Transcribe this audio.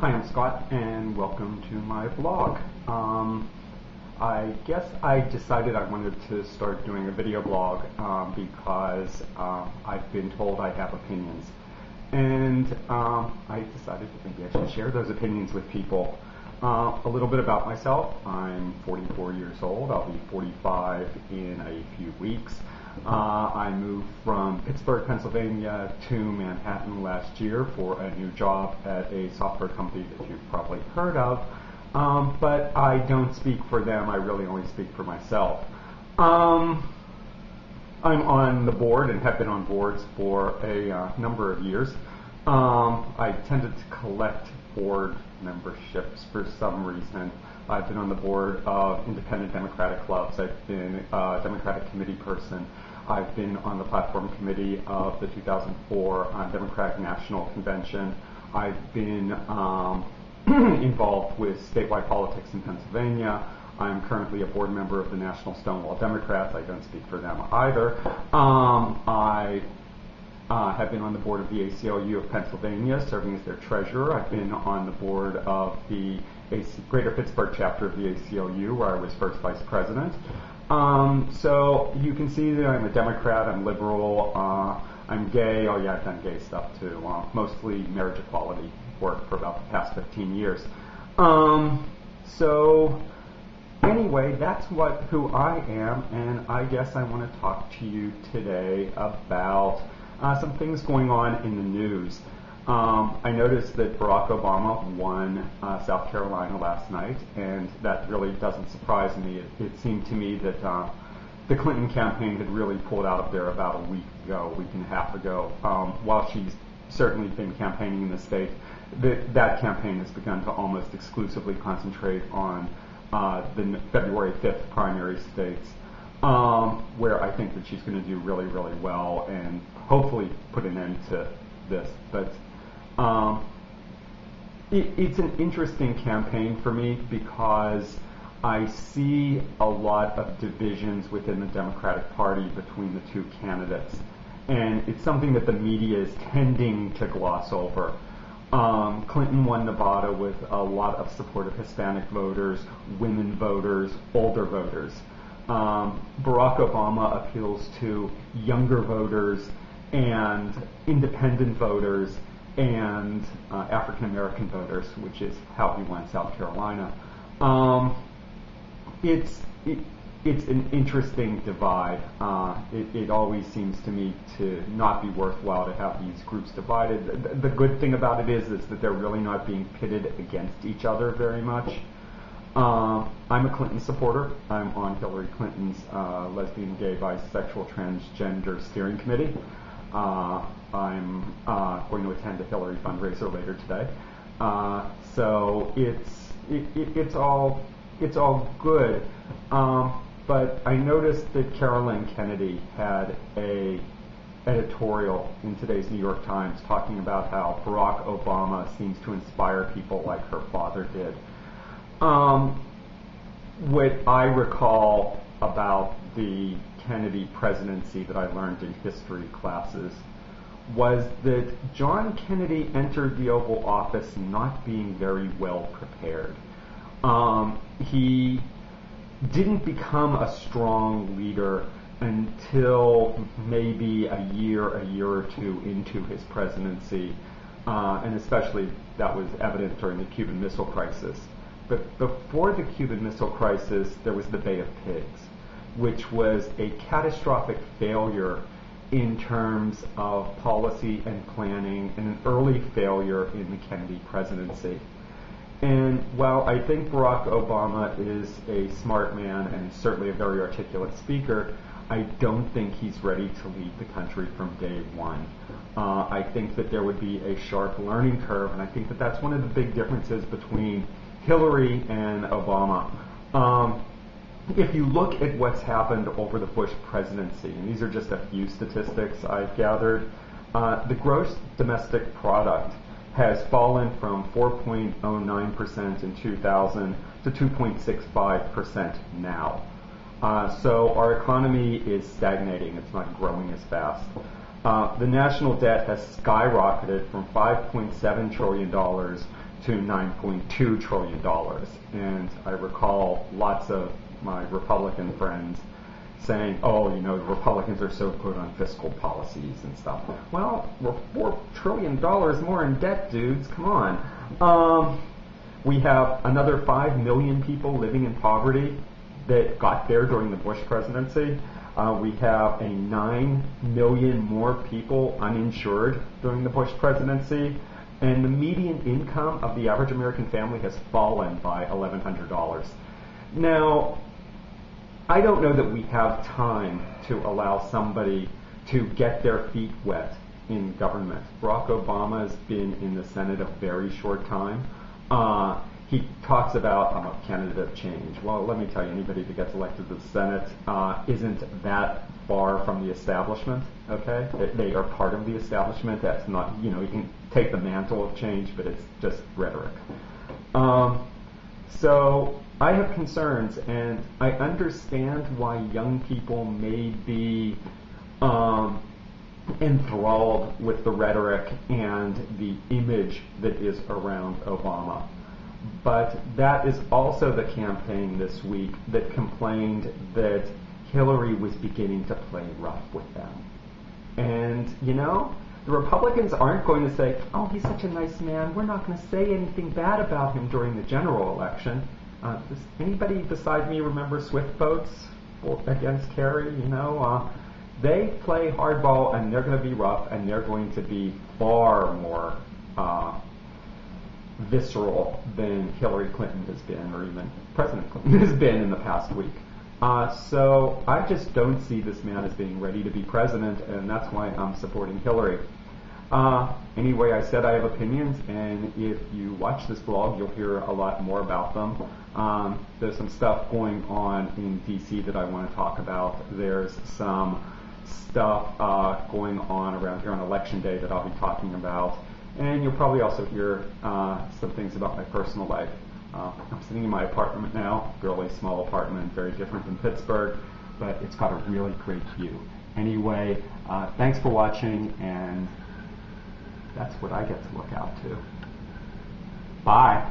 Hi, I'm Scott, and welcome to my blog. Um, I guess I decided I wanted to start doing a video blog um, because uh, I've been told I have opinions. And um, I decided maybe I should share those opinions with people. Uh, a little bit about myself. I'm 44 years old. I'll be 45 in a few weeks. Uh, I moved from Pittsburgh, Pennsylvania to Manhattan last year for a new job at a software company that you've probably heard of. Um, but I don't speak for them. I really only speak for myself. Um, I'm on the board and have been on boards for a uh, number of years. Um, I tended to collect board memberships for some reason. I've been on the board of independent Democratic clubs. I've been a Democratic committee person. I've been on the platform committee of the 2004 uh, Democratic National Convention. I've been um, involved with statewide politics in Pennsylvania. I'm currently a board member of the National Stonewall Democrats. I don't speak for them either. Um, I uh, have been on the board of the ACLU of Pennsylvania, serving as their treasurer. I've been on the board of the AC Greater Pittsburgh chapter of the ACLU, where I was first vice president. Um, so you can see that I'm a Democrat, I'm liberal, uh, I'm gay. Oh yeah, I've done gay stuff too. Uh, mostly marriage equality work for about the past 15 years. Um, so anyway, that's what who I am, and I guess I want to talk to you today about uh, some things going on in the news. Um, I noticed that Barack Obama won uh, South Carolina last night, and that really doesn't surprise me. It, it seemed to me that uh, the Clinton campaign had really pulled out of there about a week ago, a week and a half ago. Um, while she's certainly been campaigning in the state, that that campaign has begun to almost exclusively concentrate on uh, the February 5th primary states, um, where I think that she's going to do really, really well and hopefully put an end to this. But um, it, it's an interesting campaign for me because I see a lot of divisions within the Democratic Party between the two candidates. And it's something that the media is tending to gloss over. Um, Clinton won Nevada with a lot of support of Hispanic voters, women voters, older voters. Um, Barack Obama appeals to younger voters and independent voters and uh, African American voters, which is how he won South Carolina. Um, it's it, it's an interesting divide. Uh, it, it, always seems to me to not be worthwhile to have these groups divided. The, the, good thing about it is, is that they're really not being pitted against each other very much. Uh, I'm a Clinton supporter. I'm on Hillary Clinton's uh, lesbian, gay, bisexual, transgender steering committee. Uh, I'm uh, going to attend a Hillary fundraiser later today. Uh, so it's it, it, it's all it's all good. Um, but I noticed that Caroline Kennedy had a editorial in today's New York Times talking about how Barack Obama seems to inspire people like her father did. Um, what I recall about the Kennedy presidency that I learned in history classes was that John Kennedy entered the Oval Office not being very well prepared. Um, he didn't become a strong leader until maybe a year, a year or two into his presidency, uh, and especially that was evident during the Cuban Missile Crisis. But before the Cuban Missile Crisis, there was the Bay of Pigs, which was a catastrophic failure in terms of policy and planning and an early failure in the Kennedy presidency. And while I think Barack Obama is a smart man and certainly a very articulate speaker, I don't think he's ready to lead the country from day one. Uh, I think that there would be a sharp learning curve, and I think that that's one of the big differences between Hillary and Obama. Um, if you look at what's happened over the Bush presidency, and these are just a few statistics I've gathered, uh, the gross domestic product has fallen from 4.09% in 2000 to 2.65% now. Uh, so our economy is stagnating. It's not growing as fast. Uh, the national debt has skyrocketed from $5.7 trillion to $9.2 trillion. And I recall lots of my Republican friends saying, oh, you know, the Republicans are so good on fiscal policies and stuff. Well, we're $4 trillion more in debt, dudes. Come on. Um, we have another 5 million people living in poverty that got there during the Bush presidency. Uh, we have a 9 million more people uninsured during the Bush presidency. And the median income of the average American family has fallen by $1,100. Now, I don't know that we have time to allow somebody to get their feet wet in government. Barack Obama has been in the Senate a very short time. Uh, he talks about I'm a candidate of change. Well, let me tell you, anybody that gets elected to the Senate uh, isn't that far from the establishment. Okay, they, are part of the establishment. That's not, you know, you can take the mantle of change, but it's just rhetoric. Um, so I have concerns, and I understand why young people may be um, enthralled with the rhetoric and the image that is around Obama. But that is also the campaign this week that complained that Hillary was beginning to play rough with them. And, you know, the Republicans aren't going to say, oh, he's such a nice man. We're not going to say anything bad about him during the general election. Uh, does anybody beside me remember Swift Boats against Kerry? You know, uh, they play hardball and they're going to be rough and they're going to be far more uh, visceral than Hillary Clinton has been, or even President Clinton has been in the past week. Uh, so I just don't see this man as being ready to be president, and that's why I'm supporting Hillary. Uh, anyway, I said I have opinions, and if you watch this vlog, you'll hear a lot more about them. Um, there's some stuff going on in DC that I want to talk about. There's some stuff uh, going on around here on election day that I'll be talking about. And you'll probably also hear uh, some things about my personal life. Uh, I'm sitting in my apartment now, really small apartment, very different than Pittsburgh, but it's got a really great view. Anyway, uh, thanks for watching, and that's what I get to look out to. Bye.